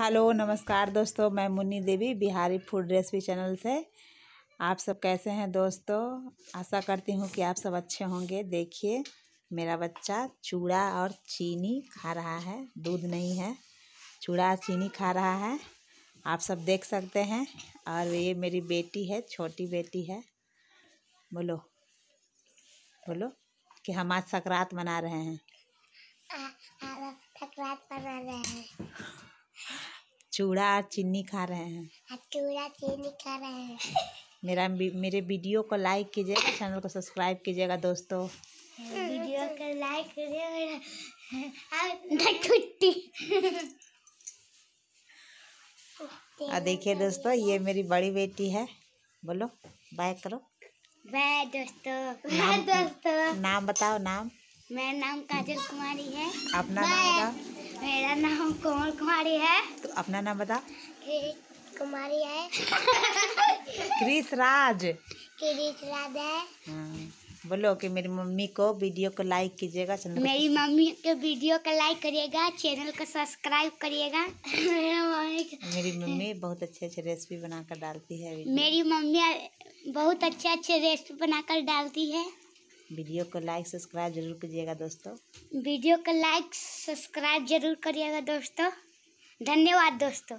Hello, नमस्कार दोस्तों, मैं Munni Devi, Bihari food recipe channel से। आप सब कैसे हैं दोस्तों? आशा करती हूँ कि आप सब अच्छे होंगे। देखिए, मेरा बच्चा चूड़ा और चीनी खा रहा है, दूध नहीं है। चूड़ा और चीनी खा रहा है। आप सब देख सकते हैं। और ये मेरी बेटी है, छोटी बेटी है। बोलो बोलो कि हम आज सकरात मना रहे हैं। रहे हैं चूड़ा और चीनी खा रहे हैं। चूड़ा चीनी खा रहे हैं। मेरा मेरे वीडियो को लाइक कीजिएगा चैनल को सब्सक्राइब कीजिएगा दोस्तों। वीडियो को लाइक करिए छुट्टी और देखिए दोस्तों ये मेरी बड़ी बेटी है। बोलो बाय करो। बाय दोस्तों। नाम- बाय दोस्तों। नाम बताओ नाम। मेरा नाम काजल कुमारी है। अपना नाम बताओ। मेरा नाम कोमल कुमारी है। तो अपना नाम बताओ कुमारी है। क्रिस राज। किरीश राज है। हाँ, बोलो कि मेरी मम्मी को वीडियो को लाइक कीजिएगा चैनल मेरी मम्मी के वीडियो को लाइक करिएगा चैनल को सब्सक्राइब करिएगा। मेरा मम्मी के- मेरी मम्मी बहुत अच्छे अच्छे रेसिपी बनाकर डालती है मेरी मम्मी बहुत अच्छे अच्छे रेसिपी बनाकर डालती है। वीडियो को लाइक, सब्सक्राइब ज़रूर कीजिएगा दोस्तों। वीडियो को लाइक, सब्सक्राइब ज़रूर करिएगा दोस्तों। धन्यवाद दोस्तों।